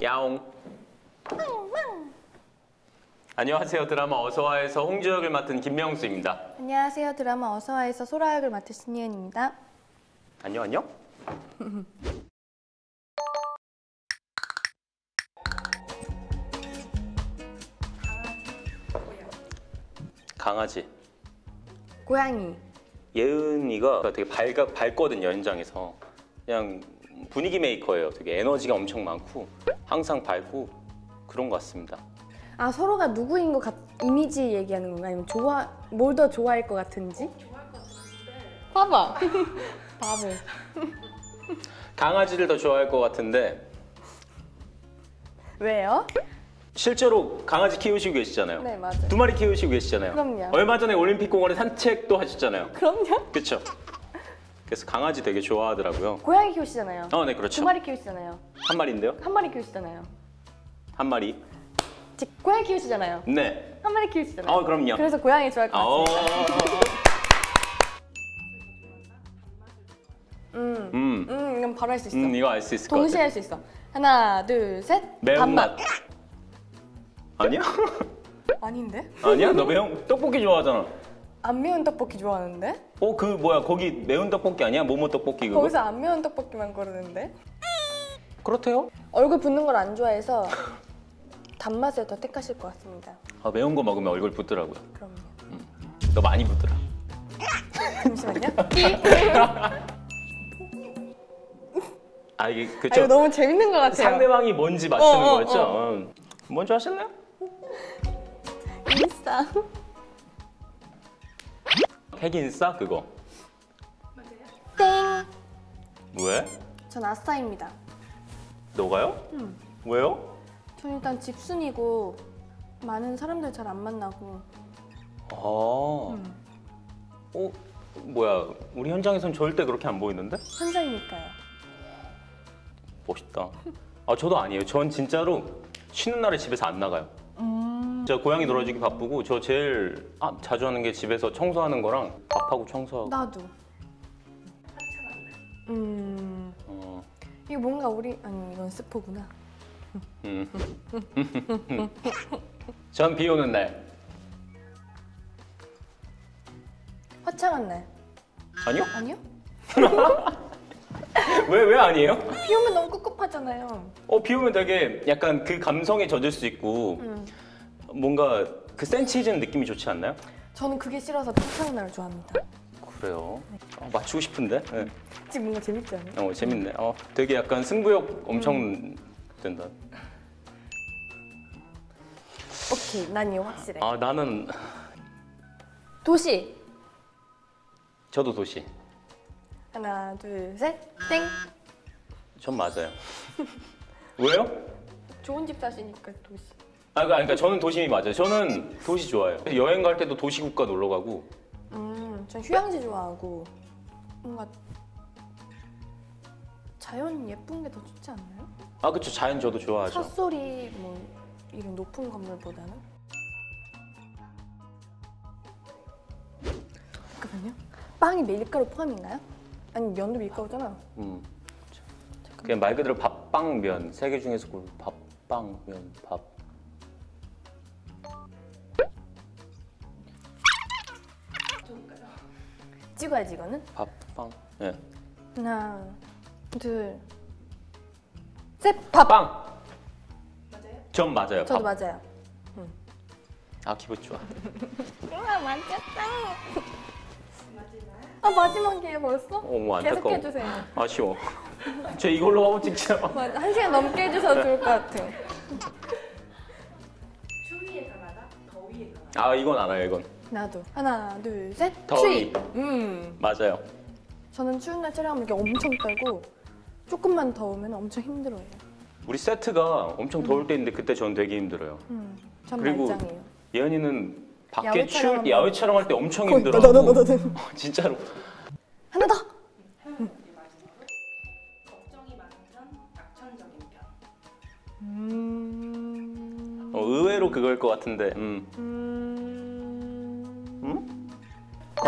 야옹. 안녕하세요. 드라마 어서와에서 홍주 역을 맡은 김명수입니다. 안녕하세요. 드라마 어서와에서 소라 역을 맡은 신예은입니다. 안녕 안녕. 강아지. 고양이. 예은이가 되게 밝아, 밝거든요 현장에서 그냥 분위기 메이커예요 되게 에너지가 엄청 많고 항상 밝고 그런 것 같습니다 아 서로가 누구인 것 같, 이미지 얘기하는 건가? 아니면 좋아 뭘 더 좋아할 것 같은지? 봐봐. 바보. 강아지를 더 좋아할 것 같은데 왜요? 실제로 강아지 키우시고 계시잖아요 네 맞아요. 두 마리 키우시고 계시잖아요 그럼요. 얼마 전에 올림픽 공원에 산책도 하셨잖아요 그럼요. 그렇죠 그래서 강아지 되게 좋아하더라고요 고양이 키우시잖아요. 어네두 그렇죠 마리 키우시잖아요. 한 마리인데요 한 마리 키우시잖아요. 한 마리 즉 고양이 키우시잖아요. 네 한 마리 키우시잖아요. 어, 그럼요. 그래서 고양이 좋아할 것 어... 같아요. 음. 음, 음, 이건 바로 할 수 있어. 음 이거 알 수 있을 것 동시에 같아 할수 있어. 하나, 둘, 셋. 매운맛 아니야? 아닌데? 아니야? 너 매운 떡볶이 좋아하잖아 안 매운 떡볶이 좋아하는데? 어 그 뭐야 거기 매운 떡볶이 아니야? 모모 떡볶이 그거? 거기서 안 매운 떡볶이만 고르는데? 그렇대요? 얼굴 붓는 걸 안 좋아해서 단맛을 더 택하실 것 같습니다. 아 매운 거 먹으면 얼굴 붓더라고요 그럼요. 너 많이 붓더라 잠시만요. 아 이게 아, 그쵸 이거 너무 재밌는 것 같아요. 상대방이 뭔지 맞추는 어, 어, 거죠? 어. 음. 먼저 하실래요? 인싸. 핵인싸 그거 땡. 왜? 전 아싸입니다. 너가요? 음. 왜요? 전 일단 집순이고 많은 사람들 잘 안 만나고 아 음. 어? 뭐야 우리 현장에선 절대 그렇게 안 보이는데? 현장이니까요. 멋있다 아 저도 아니에요 전 진짜로 쉬는 날에 집에서 안 나가요 음. 저 고양이 놀아주기 바쁘고 저 제일 아, 자주 하는 게 집에서 청소하는 거랑 밥하고 청소하고 나도. 음. 어, 이거 뭔가 우리 아니 이건 스포구나. 음. 전 비 오는 날 화창한 날. 아니요? 아니요? 왜 왜 아니에요? 비 오면 너무 꿉꿉하잖아요. 어, 비 오면 되게 약간 그 감성에 젖을 수 있고 음. 뭔가 그 센치해지는 느낌이 좋지 않나요? 저는 그게 싫어서 화창한 날을 좋아합니다. 그래요. 어, 맞추고 싶은데. 네. 지금 뭔가 재밌지 않아요? 어, 재밌네. 어, 되게 약간 승부욕 엄청 된다. 오케이, 난 이거 확실해. 아 나는 도시. 저도 도시. 하나, 둘, 셋. 땡. 전 맞아요. 왜요? 좋은 집 사시니까 도시. 아 그러니까, 그러니까 저는 도심이 맞아요. 저는 도시 좋아해요. 여행 갈 때도 도시국가 놀러 가고. 음, 전 휴양지 좋아하고 뭔가 자연 예쁜 게 더 좋지 않나요? 아 그쵸 자연 저도 좋아하죠. 찻소리 뭐 이런 높은 건물보다는. 잠깐만요. 빵이 밀가루 포함인가요? 아니 면도 밀가루잖아. 음. 그냥 말 그대로 밥빵면 세 개 중에서 밥빵면 밥. 찍어야지 이거는. 밥빵. 예. 하나, 둘, 셋. 밥. 빵. 맞아요? 전 맞아요. 저도 밥. 맞아요. 아 기분 좋아. 아 맞겠다. 아 마지막이에요 벌써? 어머 계속 안타까워. 해주세요. 아쉬워. 저 이걸로 한번 찍자. 맞아, 한 시간 넘게 해주셔도 좋을 것 같아. 아 이건 알아요 이건. 나도. 하나, 둘, 셋. 더위. 음. 맞아요. 저는 추운 날 촬영하면 이렇게 엄청 떨고 조금만 더우면 엄청 힘들어요. 우리 세트가 엄청 더울 때 있는데 그때 저는 되게 힘들어요. 음. 전 그리고 말짱이에요. 예은이는 밖에 야외 추울 때 야외 촬영할 때 엄청 너너너너너. 진짜로 하나 더. 음. 어, 의외로 그걸 것 같은데 음. 음.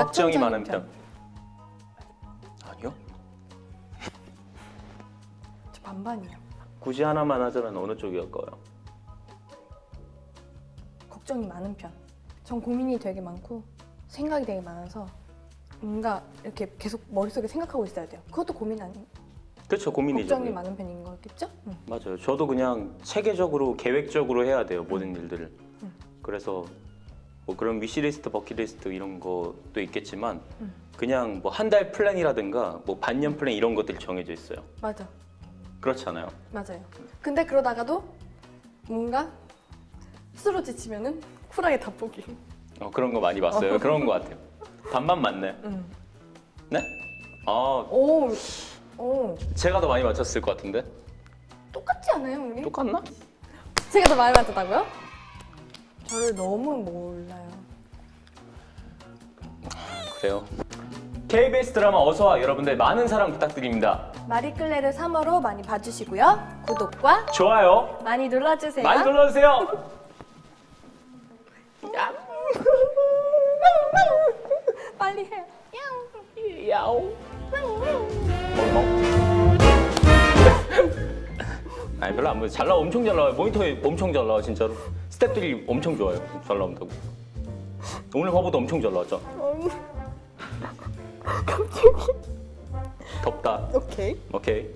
걱정이 낙천적인 많은 편. 편 아니요? 저 반반이요. 굳이 하나만 하자면 어느 쪽이었까요? 걱정이 많은 편. 전 고민이 되게 많고 생각이 되게 많아서 뭔가 이렇게 계속 머릿속에 생각하고 있어야 돼요. 그것도 고민 아니 그렇죠 고민이죠. 걱정이. 많은 편인 거겠죠? 응. 맞아요. 저도 그냥 체계적으로 계획적으로 해야 돼요 모든 일들을. 음. 그래서 뭐 그런 wish list, 버킷리스트 이런 것도 있겠지만 음. 그냥 뭐 한 달 플랜이라든가 뭐 반년 플랜 이런 것들이 정해져 있어요. 맞아, 그렇지 않아요? 맞아요. 근데 그러다가도 뭔가 스스로 지치면은 쿨하게 다 포기. 어, 그런 거 많이 봤어요. 그런 거 같아요. 반반 맞네. 응. 네? 아 오, 오, 제가 더 많이 맞췄을 것 같은데 똑같지 않아요, 우리? 똑같나? 제가 더 많이 맞췄다고요? 저를 너무 몰라요. 그래요. KBS 드라마 어서와 여러분들 많은 사랑 부탁드립니다. 마리끌레르 3호로 많이 봐주시고요. 구독과 좋아요 많이 눌러주세요. 많이 눌러주세요. 빨리 해. 야옹. 아니 별로 안 보여. 잘 나와 엄청 잘 나와요. 모니터에 엄청 잘 나와 진짜로. 스태프들이 엄청 좋아요. 잘 나온다고. 오늘 화보도 엄청 잘 나왔죠. 덥다. 오케이. 오케이.